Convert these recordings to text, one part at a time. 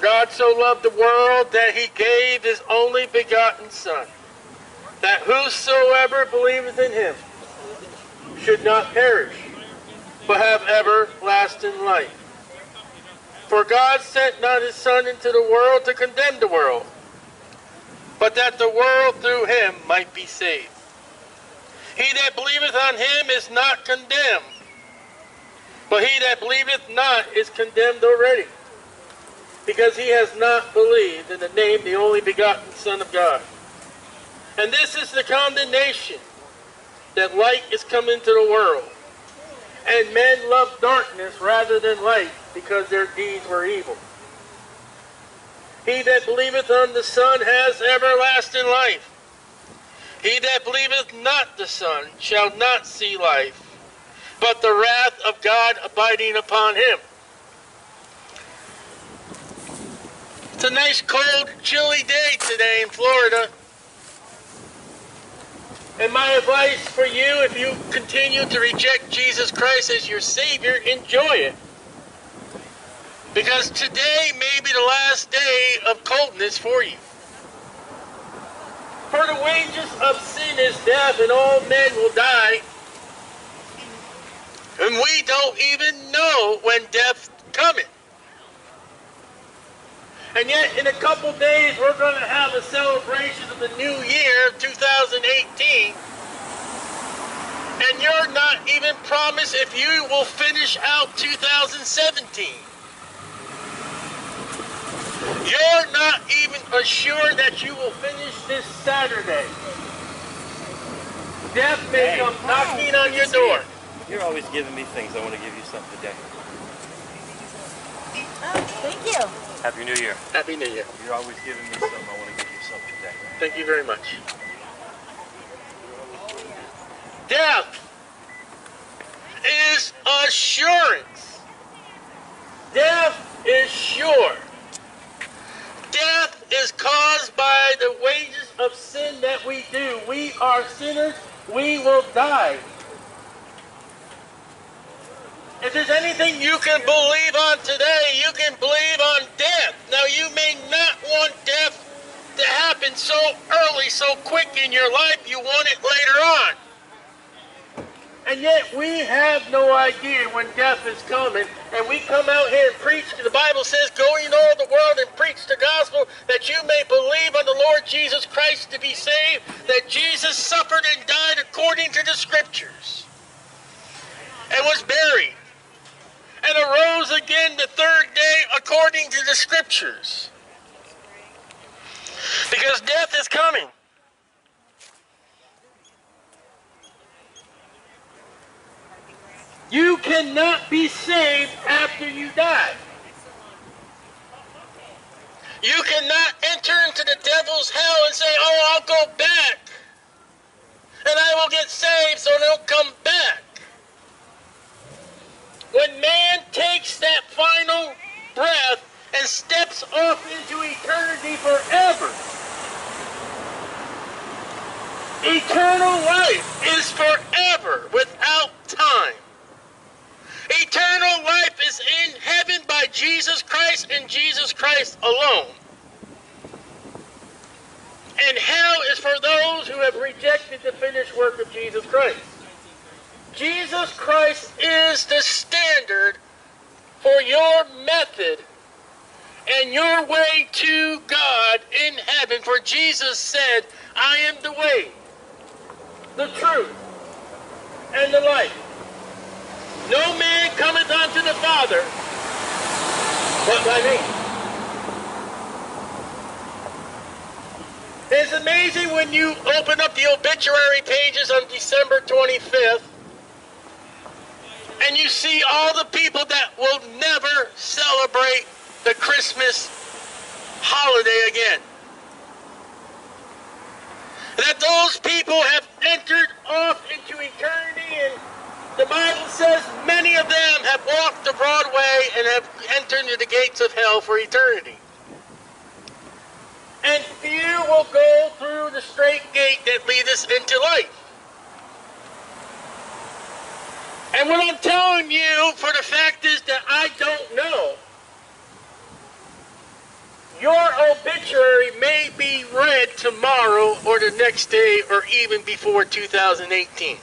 God so loved the world that he gave his only begotten Son, that whosoever believeth in him should not perish, but have everlasting life. For God sent not his Son into the world to condemn the world, but that the world through him might be saved. He that believeth on him is not condemned, but he that believeth not is condemned already, because he has not believed in the name the only begotten Son of God. And this is the condemnation, that light is come into the world, and men love darkness rather than light, because their deeds were evil. He that believeth on the Son has everlasting life. He that believeth not the Son shall not see life, but the wrath of God abiding upon him. It's a nice, cold, chilly day today in Florida. And my advice for you, if you continue to reject Jesus Christ as your Savior, enjoy it. Because today may be the last day of coldness for you. For the wages of sin is death, and all men will die. And we don't even know when death coming. And yet, in a couple days, we're going to have a celebration of the new year, 2018. And you're not even promised if you will finish out 2017. You're not even assured that you will finish this Saturday. Death may Hey. come knocking on your door. You're always giving me things. I want to give you something today. Oh, thank you. Happy New Year. Happy New Year. You're always giving me something. I want to give you something today. Thank you very much. Death is assurance. Death is sure. Death is caused by the wages of sin that we do. We are sinners. We will die. If there's anything you can believe on today, you can believe on death. Now, you may not want death to happen so early, so quick in your life, you want it later on. And yet we have no idea when death is coming. And we come out here and preach. The Bible says, go in all the world and preach the gospel that you may believe on the Lord Jesus Christ to be saved, that Jesus suffered and died according to the scriptures, and was buried, and arose again the third day according to the scriptures. Because death is coming. You cannot be saved after you die. You cannot enter into the devil's hell and say, oh, I'll go back. And I will get saved so they'll come back. When man takes that final breath and steps off into eternity forever, eternal life is forever without time. Eternal life is in heaven by Jesus Christ and Jesus Christ alone. And hell is for those who have rejected the finished work of Jesus Christ. Jesus Christ is the standard for your method and your way to God in heaven. For Jesus said, I am the way, the truth, and the life. No man cometh unto the Father but by me. It's amazing when you open up the obituary pages on December 25th and you see all the people that will never celebrate the Christmas holiday again. That those people have entered off into eternity and the Bible says many of them have walked the broad way and have entered into the gates of hell for eternity. And few will go through the straight gate that leadeth into life. And what I'm telling you for the fact is that I don't know. Your obituary may be read tomorrow or the next day or even before 2018.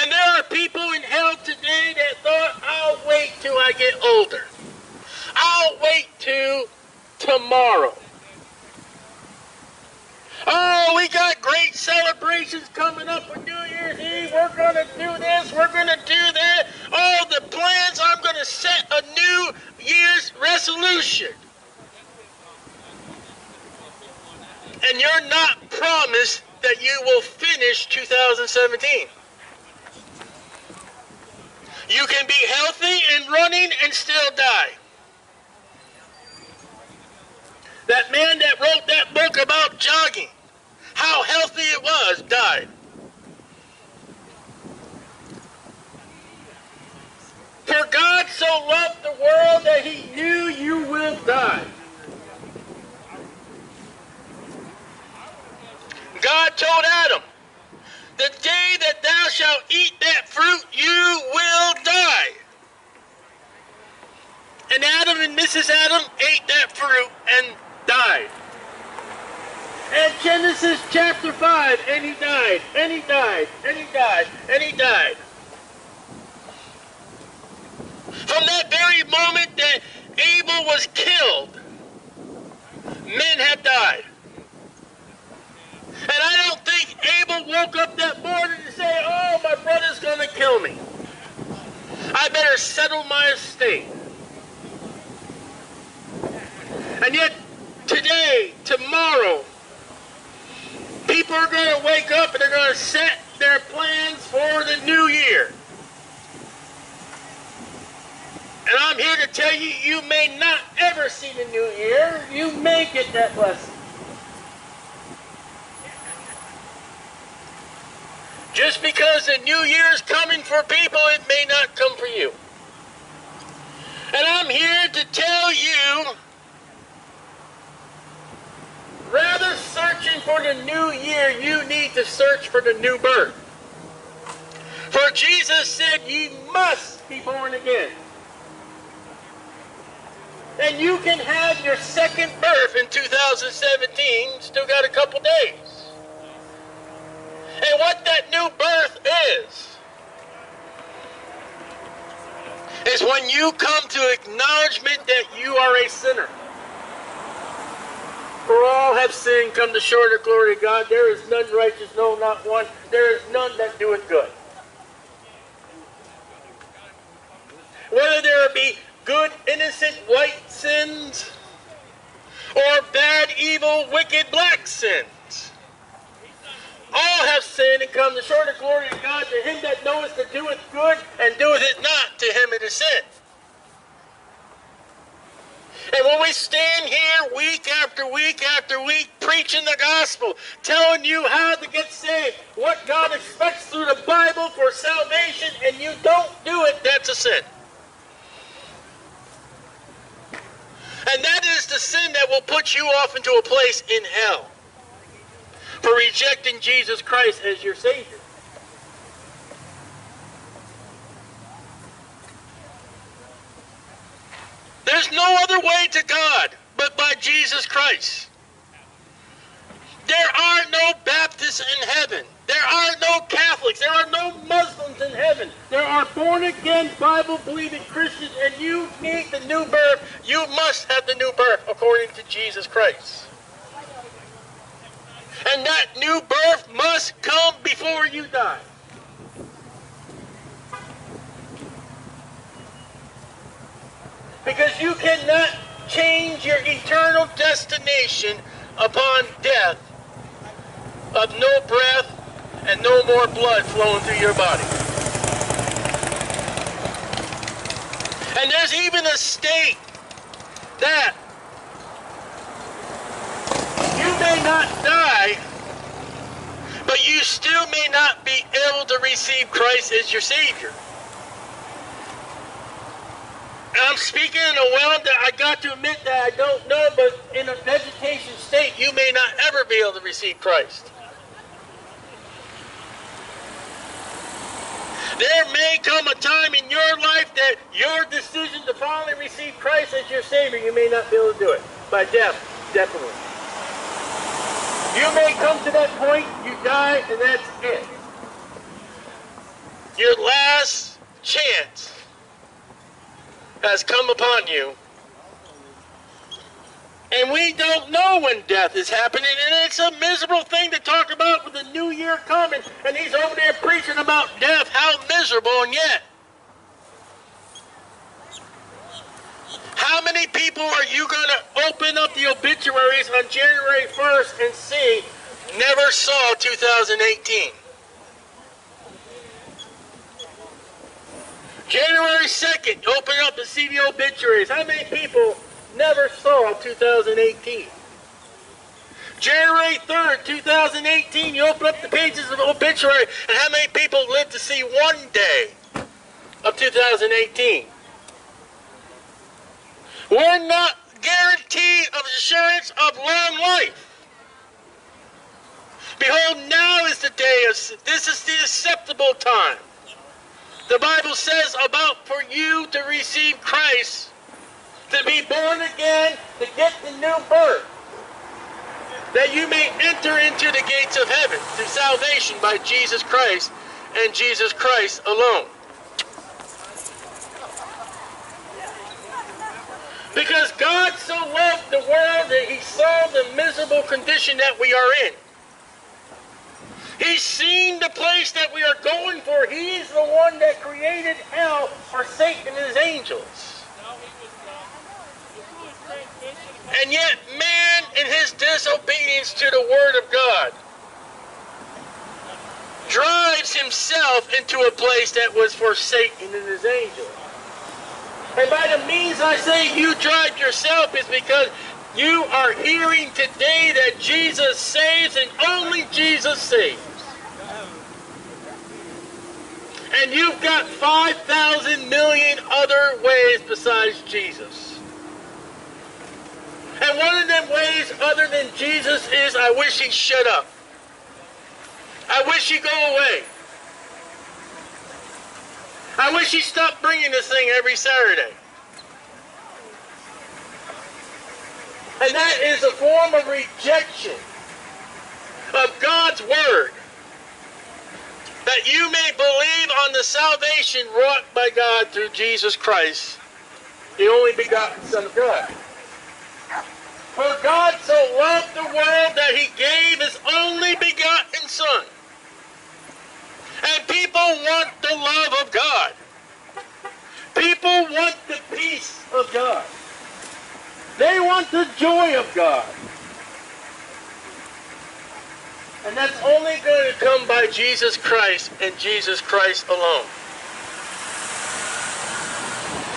And there are people in hell today that thought, I'll wait till I get older. I'll wait till tomorrow. Oh, we got great celebrations coming up for New Year's Eve. We're going to do this. We're going to do that. All the plans. I'm going to set a New Year's resolution. And you're not promised that you will finish 2017. You can be healthy and running and still die. That man that wrote that book about jogging, how healthy it was, died. For God so loved the world that he knew you will die. God told Adam, the day that thou shalt eat that fruit, you will die. And Adam and Mrs. Adam ate that fruit and died. And Genesis chapter 5, and he died, and he died, and he died, and he died. From that very moment that Abel was killed, men have died. And I don't think Abel woke up that morning and say, oh, my brother's going to kill me. I better settle my estate. And yet, today, tomorrow, people are going to wake up and they're going to set their plans for the new year. And I'm here to tell you, you may not ever see the new year. You may get that blessing. Just because the new year is coming for people, it may not come for you. And I'm here to tell you, rather searching for the new year, you need to search for the new birth. For Jesus said, ye must be born again. And you can have your second birth in 2017, still got a couple days. And what that new birth is, is when you come to acknowledgement that you are a sinner. For all have sinned, come to short of glory of God. There is none righteous, no, not one. There is none that doeth good. Whether there be good, innocent, white sins, or bad, evil, wicked, black sins. All have sinned and come to short of glory of God. To him that knoweth to doeth good and doeth it not, to him it is sin. And when we stand here week after week after week preaching the gospel, telling you how to get saved, what God expects through the Bible for salvation, and you don't do it, that's a sin. And that is the sin that will put you off into a place in hell for rejecting Jesus Christ as your Savior. There's no other way to God but by Jesus Christ. There are no Baptists in heaven. There are no Catholics. There are no Muslims in heaven. There are born again, Bible believing Christians, and you need the new birth. You must have the new birth according to Jesus Christ. And that new birth must come before you die. Because you cannot change your eternal destination upon death of no breath and no more blood flowing through your body. And there's even a state that you may not die, but you still may not be able to receive Christ as your Savior. I'm speaking in a realm that I got to admit that I don't know, but in a vegetation state, you may not ever be able to receive Christ. There may come a time in your life that your decision to finally receive Christ as your Savior, you may not be able to do it. By death, definitely. You may come to that point, you die, and that's it. Your last chance has come upon you. And we don't know when death is happening, and it's a miserable thing to talk about with the new year coming, and he's over there preaching about death. How miserable, and yet. How many people are you going to open up the obituaries on January 1st and see never saw 2018? January 2nd, open up the obituaries. How many people never saw 2018? January 3rd, 2018, you open up the pages of obituary, and how many people lived to see one day of 2018? We're not guaranteed of assurance of long life. Behold, now is the day of, this is the acceptable time. The Bible says about for you to receive Christ, to be born again, to get the new birth, that you may enter into the gates of heaven through salvation by Jesus Christ and Jesus Christ alone. Because God so loved the world that he saw the miserable condition that we are in. He's seen the place that we are going for. He's the one that created hell for Satan and his angels. And yet man in his disobedience to the word of God drives himself into a place that was for Satan and his angels. And by the means I say you drive yourself is because you are hearing today that Jesus saves and only Jesus saves. And you've got 5,000 million other ways besides Jesus. And one of them ways other than Jesus is I wish he'd shut up. I wish he'd go away. I wish he stopped bringing this thing every Saturday. And that is a form of rejection of God's Word. That you may believe on the salvation wrought by God through Jesus Christ, the only begotten Son of God. For God so loved the world that he gave his only begotten Son. And people want the love of God. People want the peace of God. They want the joy of God. And that's only going to come by Jesus Christ and Jesus Christ alone.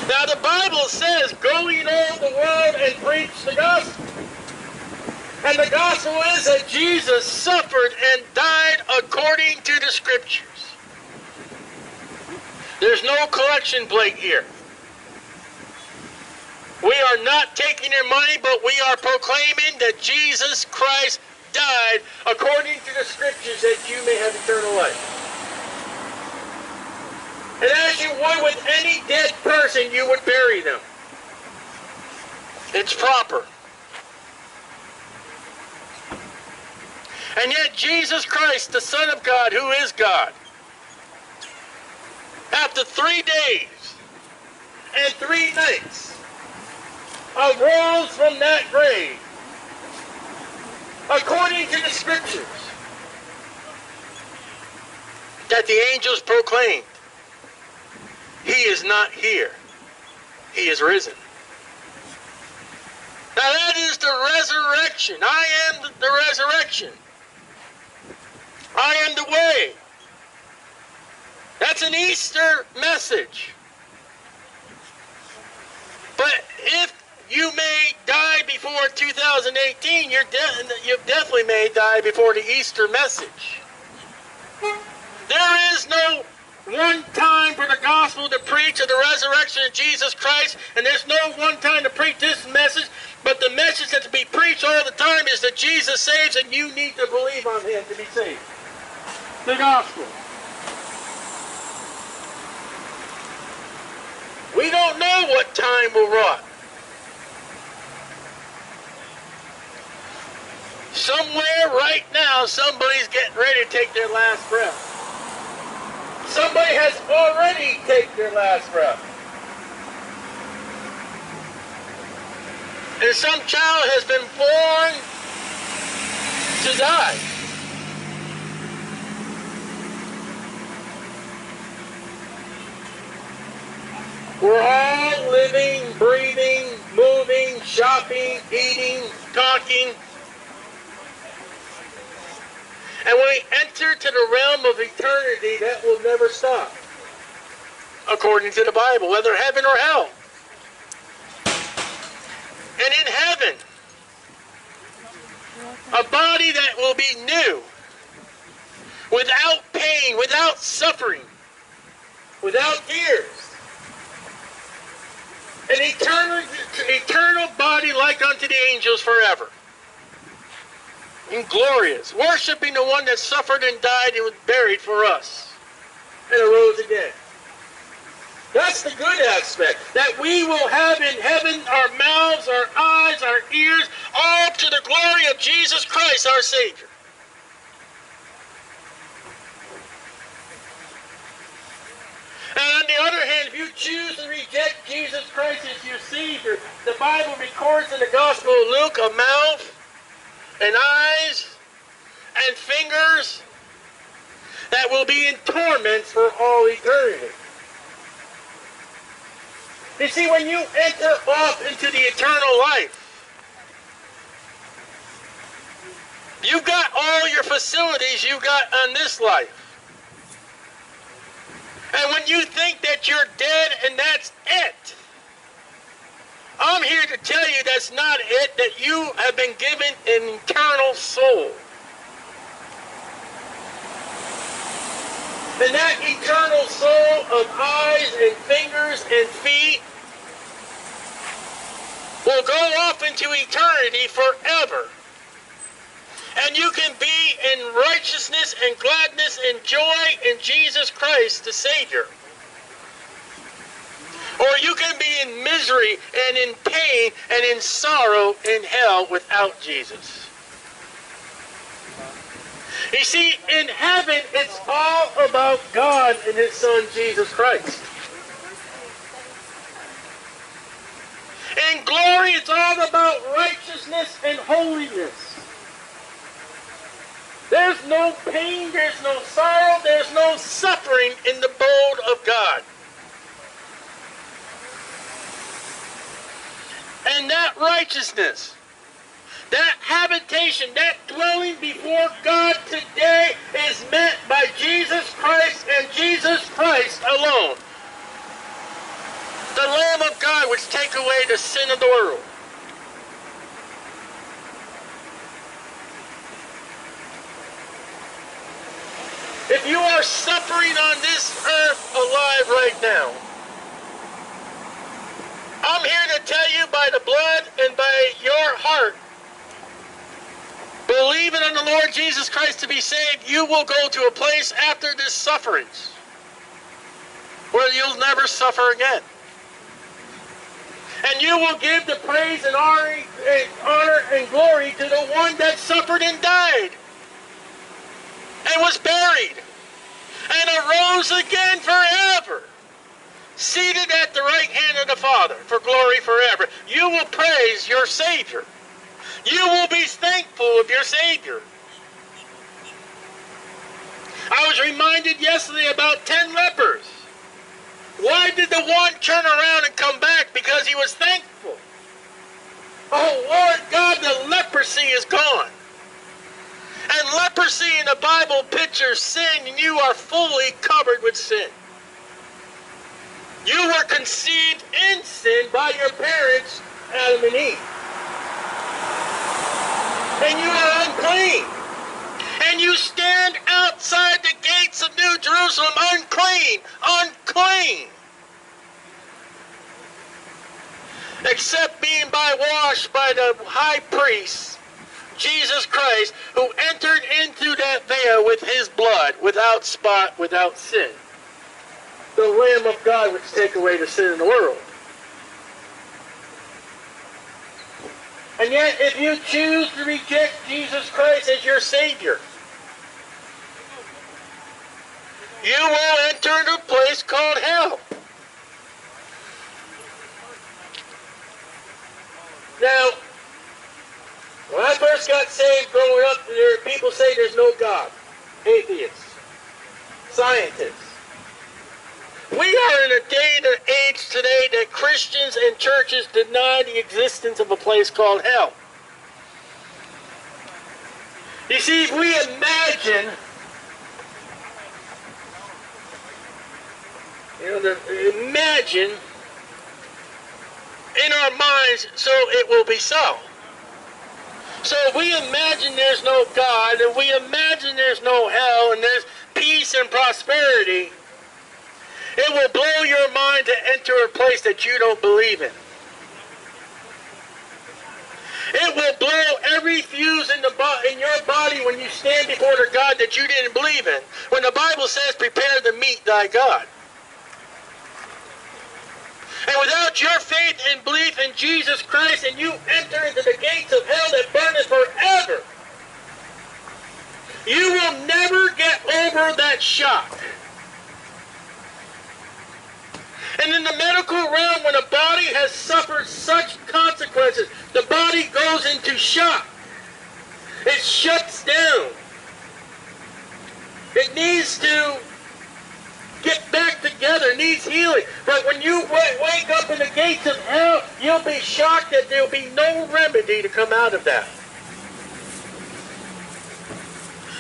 Now the Bible says, go ye all the world and preach the gospel. And the gospel is that Jesus suffered and died according to the scriptures. There's no collection plate here. We are not taking your money, but we are proclaiming that Jesus Christ died according to the scriptures that you may have eternal life. And as you would with any dead person, you would bury them. It's proper. And yet Jesus Christ, the Son of God, who is God, after three days and three nights, arose from that grave according to the scriptures that the angels proclaimed. He is not here. He is risen. Now that is the resurrection. I am the resurrection. I am the way. That's an Easter message. But if you may die before 2018, you're de- you definitely may die before the Easter message. There is no one time for the gospel to preach of the resurrection of Jesus Christ, and there's no one time to preach this message, but the message that's to be preached all the time is that Jesus saves and you need to believe on him to be saved. The gospel. We don't know what time will wrought. Somewhere right now, somebody's getting ready to take their last breath. Somebody has already taken their last breath. And some child has been born to die. We're all living, breathing, moving, shopping, eating, talking. And when we enter to the realm of eternity, that will never stop. According to the Bible, whether heaven or hell. And in heaven, a body that will be new, without pain, without suffering, without tears. An eternal, eternal body like unto the angels forever. And glorious, worshiping the one that suffered and died and was buried for us and arose again. That's the good aspect. That we will have in heaven our mouths, our eyes, our ears, all to the glory of Jesus Christ, our Savior. And on the other hand, if you choose to reject Jesus Christ as your Savior, the Bible records in the Gospel of Luke a mouth and eyes and fingers that will be in torment for all eternity. You see, when you enter off into the eternal life, you've got all your facilities you got on this life. And when you think that you're dead and that's it, I'm here to tell you that's not it, that you have been given an eternal soul. And that eternal soul of eyes and fingers and feet will go off into eternity forever. And you can be in righteousness and gladness and joy in Jesus Christ, the Savior. Or you can be in misery and in pain and in sorrow in hell without Jesus. You see, in heaven, it's all about God and His Son, Jesus Christ. In glory, it's all about righteousness and holiness. There's no pain, there's no sorrow, there's no suffering in the abode of God. And that righteousness, that habitation, that dwelling before God today is met by Jesus Christ and Jesus Christ alone. The Lamb of God which take away the sin of the world. If you are suffering on this earth alive right now, I'm here to tell you by the blood and by your heart, believing on the Lord Jesus Christ to be saved, you will go to a place after this sufferings where you'll never suffer again. And you will give the praise and honor and glory to the one that suffered and died and was buried and arose again forever, seated at the right hand of the Father for glory forever. You will praise your Savior. You will be thankful of your Savior. I was reminded yesterday about ten lepers. Why did the one turn around and come back? Because he was thankful. Oh, Lord God, the leprosy is gone. And leprosy in the Bible pictures sin, and you are fully covered with sin. You were conceived in sin by your parents, Adam and Eve. And you are unclean. And you stand outside the gates of New Jerusalem unclean, unclean. Except being by washed by the high priest, Jesus Christ, who entered into that veil with his blood, without spot, without sin. The Lamb of God which take away the sin of the world. And yet, if you choose to reject Jesus Christ as your Savior, you will enter a place called hell. Now, when I first got saved growing up, there people say there's no God. Atheists. Scientists. We are in a day and age today that Christians and churches deny the existence of a place called hell. You see, if we imagine, you know, imagine in our minds, so it will be so. So we imagine there's no God, and we imagine there's no hell, and there's peace and prosperity, it will blow your mind to enter a place that you don't believe in. It will blow every fuse in the in your body when you stand before the God that you didn't believe in. When the Bible says, "Prepare to meet thy God." And without your faith and belief in Jesus Christ, and you enter into the gates of hell that burneth forever, you will never get over that shock. And in the medical realm, when a body has suffered such consequences, the body goes into shock. It shuts down. It needs to get back together, needs healing. But when you wake up in the gates of hell, you'll be shocked that there'll be no remedy to come out of that.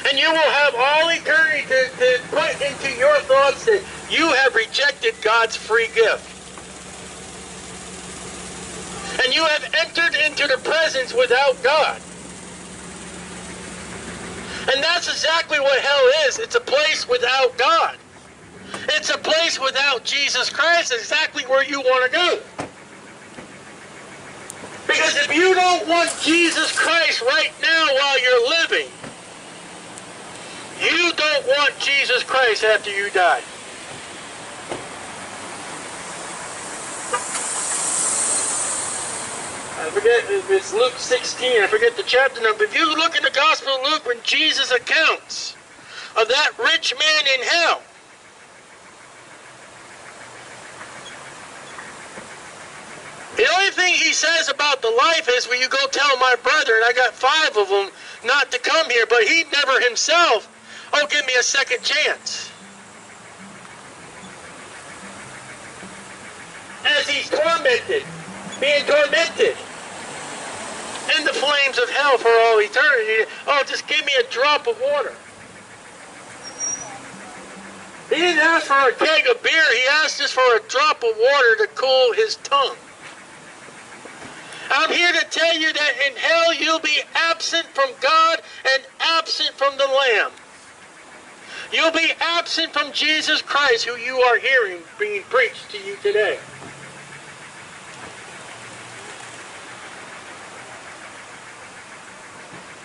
And you will have all eternity to, to put into your thoughts that you have rejected God's free gift. And you have entered into the presence without God. And that's exactly what hell is. It's a place without God. It's a place without Jesus Christ, exactly where you want to go. Because if you don't want Jesus Christ right now while you're living, you don't want Jesus Christ after you die. I forget, it's Luke 16, I forget the chapter number. If you look in the Gospel of Luke when Jesus accounts of that rich man in hell, The only thing he says about the life is, "Will you go tell my brother?" And I got five of them not to come here, but he never himself. Oh, give me a second chance. As he's tormented, being tormented in the flames of hell for all eternity. Oh, just give me a drop of water. He didn't ask for a keg of beer. He asked just for a drop of water to cool his tongue. I'm here to tell you that in hell you'll be absent from God and absent from the Lamb. You'll be absent from Jesus Christ, who you are hearing being preached to you today.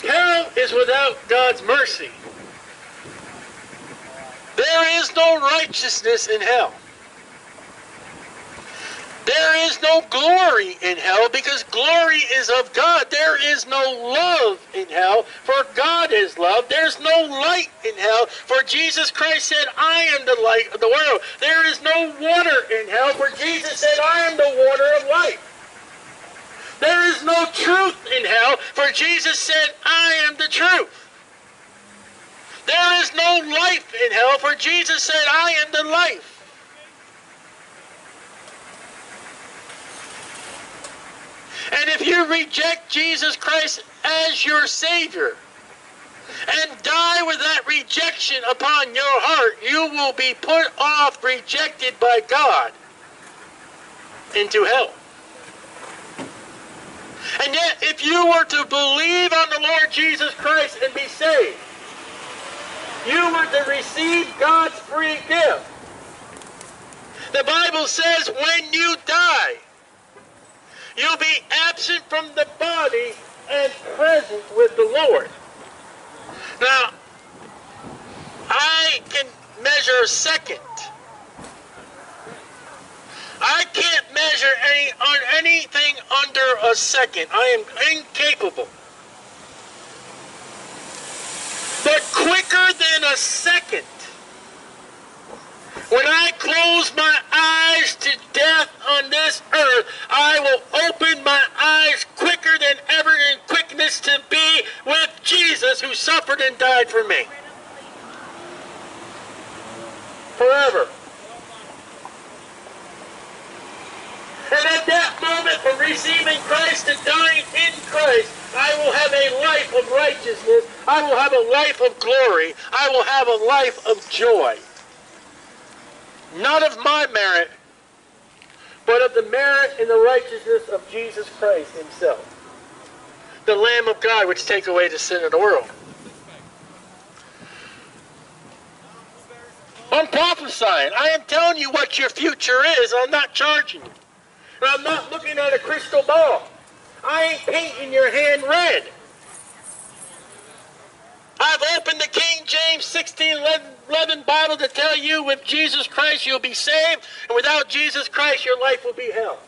Hell is without God's mercy. There is no righteousness in hell. There is no glory in hell because glory is of God. There is no love in hell, for God is love. There's no light in hell, for Jesus Christ said, I am the light of the world. There is no water in hell, for Jesus said, I am the water of life. There is no truth in hell, for Jesus said, I am the truth. There is no life in hell, for Jesus said, I am the life. And if you reject Jesus Christ as your Savior and die with that rejection upon your heart, you will be put off, rejected by God into hell. And yet, if you were to believe on the Lord Jesus Christ and be saved, you were to receive God's free gift. The Bible says when you die, You'll be absent from the body and present with the Lord. Now, I can measure a second I can't measure any on anything under a second. I am incapable. But quicker than a second, when I close my eyes to death on this earth, I will open my eyes quicker than ever in quickness to be with Jesus who suffered and died for me. Forever. And at that moment from receiving Christ and dying in Christ, I will have a life of righteousness. I will have a life of glory. I will have a life of joy. Not of my merit, but of the merit and the righteousness of Jesus Christ himself. The Lamb of God which take away the sin of the world. I'm prophesying. I am telling you what your future is. I'm not charging you. And I'm not looking at a crystal ball. I ain't painting your hand red. I've opened the King James 1611 Bible to tell you with Jesus Christ you'll be saved, and without Jesus Christ your life will be hell.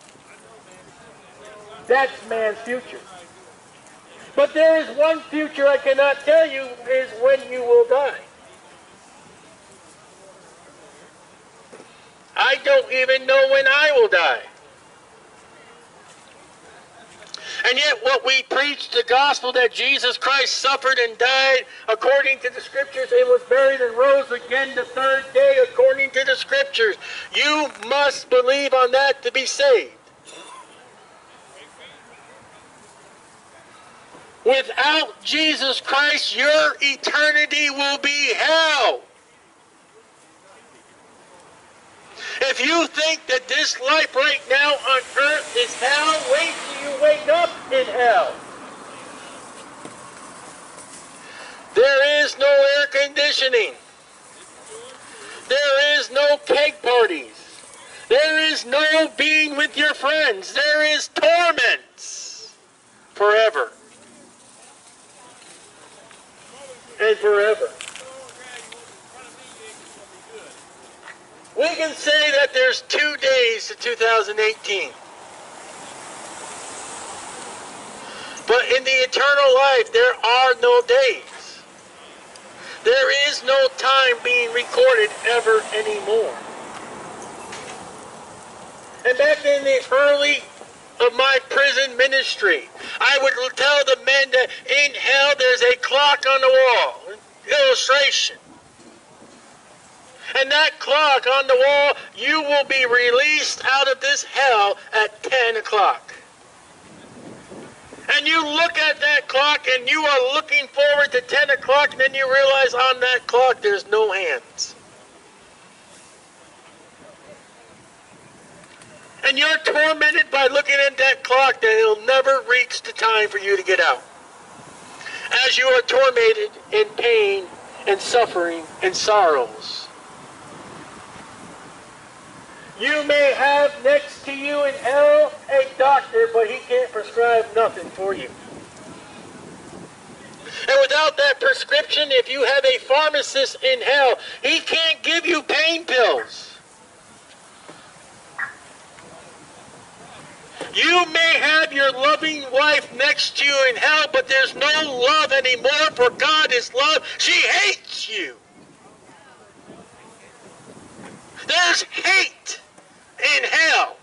That's man's future. But there is one future I cannot tell you is when you will die. I don't even know when I will die. And yet, what we preach the gospel that Jesus Christ suffered and died according to the scriptures and was buried and rose again the third day according to the scriptures. You must believe on that to be saved. Without Jesus Christ, your eternity will be hell. If you think that this life right now on earth is hell, wait till you wake up in hell. There is no air conditioning. There is no cake parties. There is no being with your friends. There is torments forever and forever. We can say that there's two days to 2018. But in the eternal life, there are no days. There is no time being recorded ever anymore. And back in the early of my prison ministry, I would tell the men that in hell there's a clock on the wall. Illustration. And that clock on the wall, you will be released out of this hell at 10 o'clock. And you look at that clock and you are looking forward to 10 o'clock, and then you realize on that clock there's no hands. And you're tormented by looking at that clock that it'll never reach the time for you to get out. As you are tormented in pain and suffering and sorrows. You may have next to you in hell a doctor, but he can't prescribe nothing for you. And without that prescription, if you have a pharmacist in hell, he can't give you pain pills. You may have your loving wife next to you in hell, but there's no love anymore, for God is love. She hates you. There's hate in hell.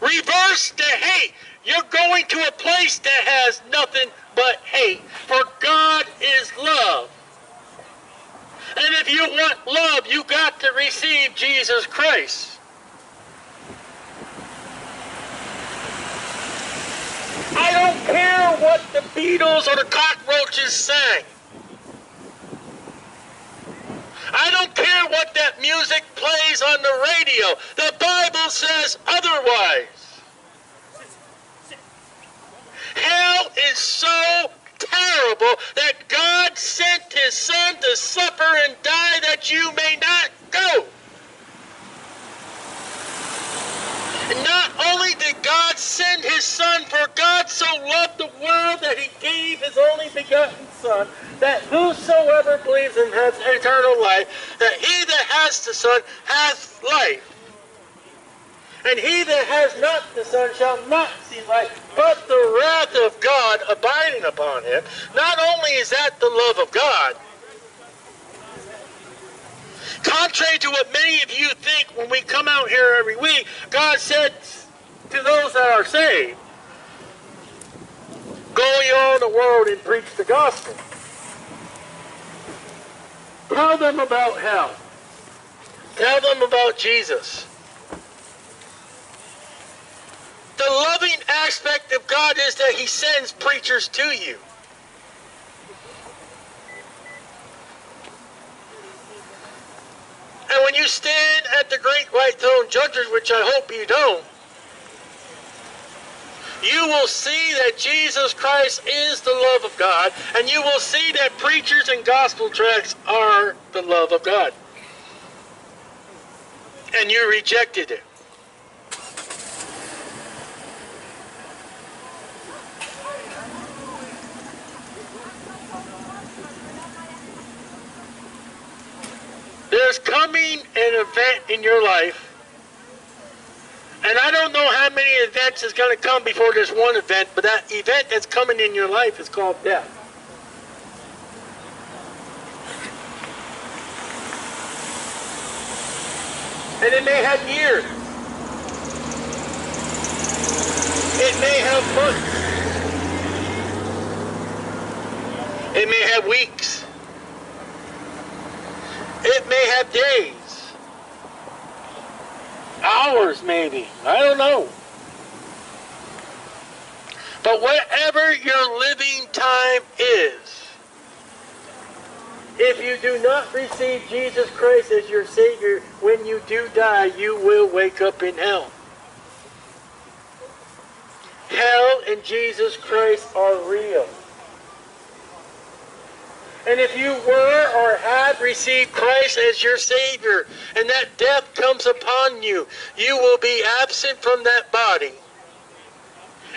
Reverse the hate. You're going to a place that has nothing but hate. For God is love. And if you want love, you got to receive Jesus Christ. I don't care what the Beatles or the cockroaches sang. I don't care what that music plays on the radio. The Bible says otherwise. Hell is so terrible that God sent his son to suffer and die that you may not go. And not only did God send his son, for God so loved the world that he gave his only begotten son, that whosoever believes in him has eternal life, that he that has the son has life. And he that has not the Son shall not see life, but the wrath of God abiding upon him. Not only is that the love of God, contrary to what many of you think when we come out here every week, God said to those that are saved, Go ye all the world and preach the gospel. Tell them about hell. Tell them about Jesus. The loving aspect of God is that He sends preachers to you. And when you stand at the great white throne judgment, which I hope you don't, you will see that Jesus Christ is the love of God, and you will see that preachers and gospel tracts are the love of God. And you rejected it. There's coming an event in your life and I don't know how many events is going to come before this one event, but that event that's coming in your life is called death. And it may have years. It may have months. It may have weeks. It may have days hours maybe. I don't know. But whatever your living time is, if you do not receive Jesus Christ as your Savior, when you do die, you will wake up in hell. Hell and Jesus Christ are real. And if you were or have received Christ as your Savior, and that death comes upon you, you will be absent from that body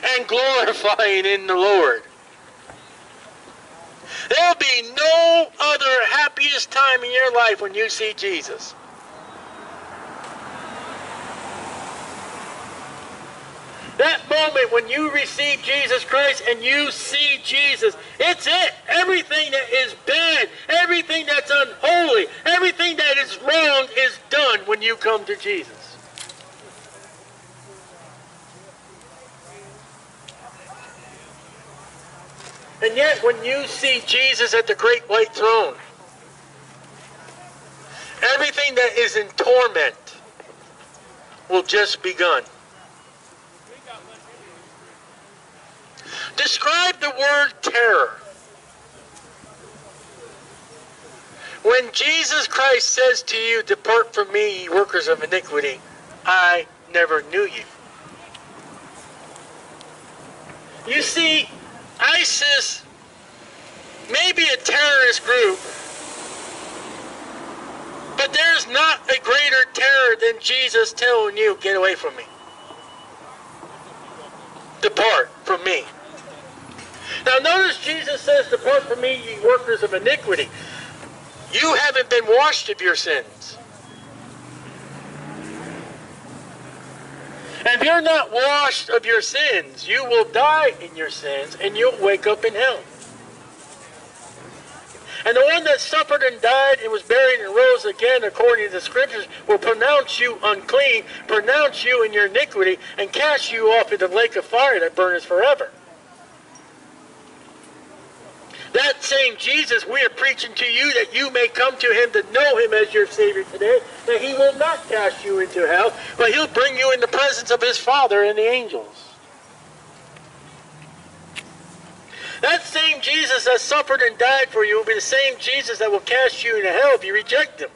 and glorifying in the Lord. There'll be no other happiest time in your life when you see Jesus. That moment when you receive Jesus Christ and you see Jesus, it's it. Everything that is bad, everything that's unholy, everything that is wrong is done when you come to Jesus. And yet, when you see Jesus at the great white throne, everything that is in torment will just begun. Describe the word terror. When Jesus Christ says to you, Depart from me, ye workers of iniquity, I never knew you. You see, ISIS may be a terrorist group, but there's not a greater terror than Jesus telling you, Get away from me. Depart from me. Now notice Jesus says, Depart from me, ye workers of iniquity. You haven't been washed of your sins. And if you're not washed of your sins, you will die in your sins and you'll wake up in hell. And the one that suffered and died and was buried and rose again, according to the scriptures, will pronounce you unclean, pronounce you in your iniquity, and cast you off into the lake of fire that burns forever. That same Jesus we are preaching to you that you may come to him to know him as your Savior today, that he will not cast you into hell, but he'll bring you in the presence of his Father and the angels. That same Jesus that suffered and died for you will be the same Jesus that will cast you into hell if you reject him.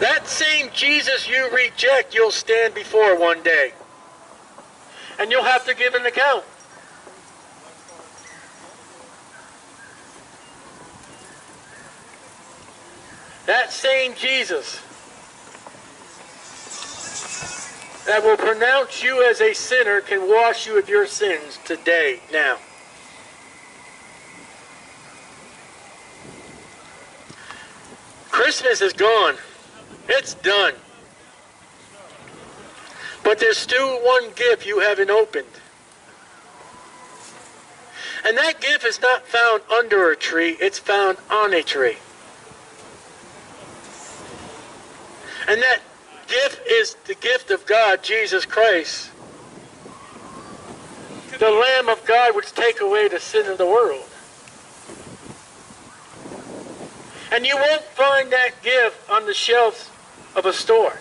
That same Jesus you reject, you'll stand before one day. And you'll have to give an account. That same Jesus that will pronounce you as a sinner can wash you of your sins today, now. Christmas is gone. It's done. But there's still one gift you haven't opened. And that gift is not found under a tree, it's found on a tree. And that gift is the gift of God, Jesus Christ, the Lamb of God which take away the sin of the world. And you won't find that gift on the shelves of a store.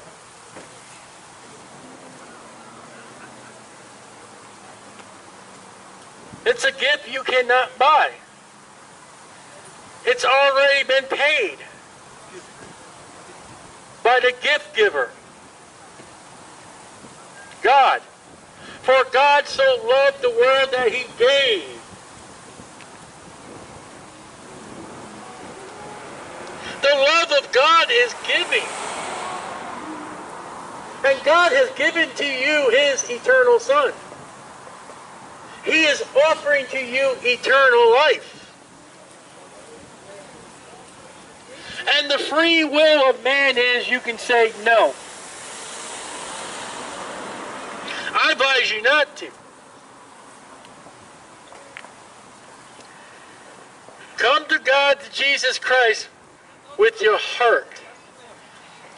It's a gift you cannot buy. It's already been paid by the gift giver, God. For God so loved the world that he gave. The love of God is giving. And God has given to you his eternal Son. He is offering to you eternal life. And the free will of man is you can say no. I advise you not to. Come to God, to Jesus Christ, with your heart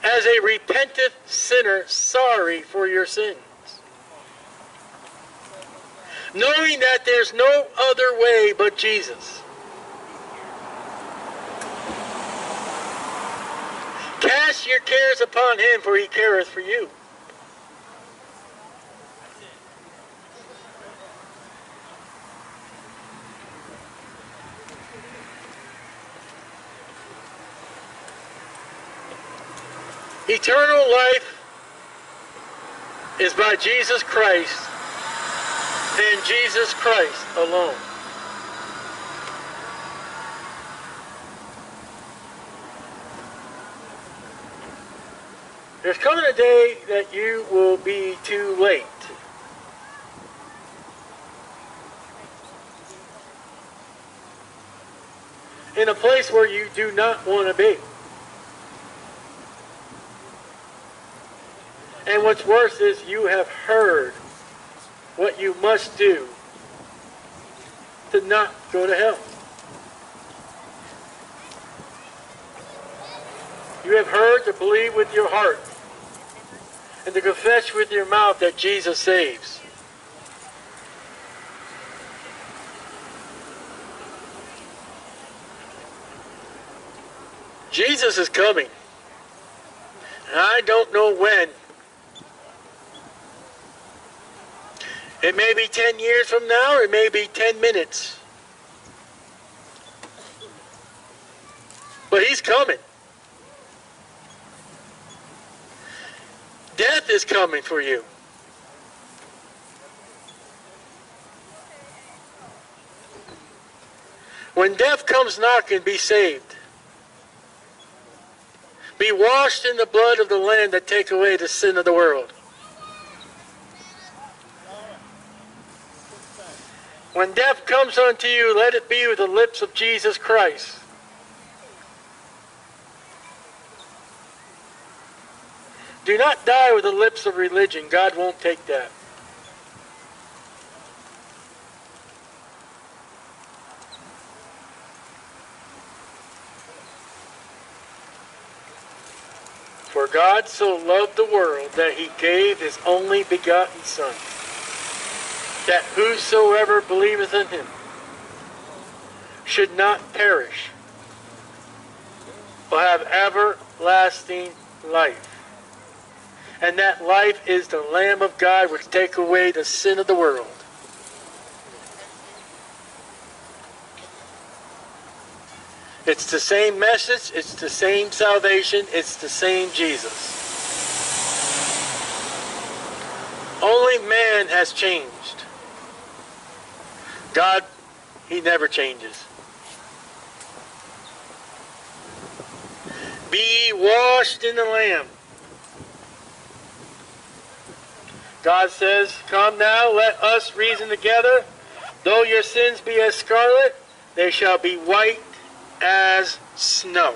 as a repentant sinner sorry for your sins. Knowing that there's no other way but Jesus. Cast your cares upon him, for he careth for you. Eternal life is by Jesus Christ and Jesus Christ alone. There's coming a day that you will be too late. In a place where you do not want to be. And what's worse is you have heard what you must do to not go to hell. You have heard to believe with your heart and to confess with your mouth that Jesus saves. Jesus is coming. And I don't know when. It may be 10 years from now, or it may be 10 minutes. But he's coming. Death is coming for you. When death comes knocking, be saved. Be washed in the blood of the Lamb that take away the sin of the world. When death comes unto you, let it be with the lips of Jesus Christ. Do not die with the lips of religion. God won't take that. For God so loved the world that he gave his only begotten Son, that whosoever believeth in him should not perish, but have everlasting life. And that life is the Lamb of God which take away the sin of the world. It's the same message, it's the same salvation, it's the same Jesus. Only man has changed. God, he never changes. Be washed in the Lamb. God says, Come now, let us reason together. Though your sins be as scarlet, they shall be white as snow.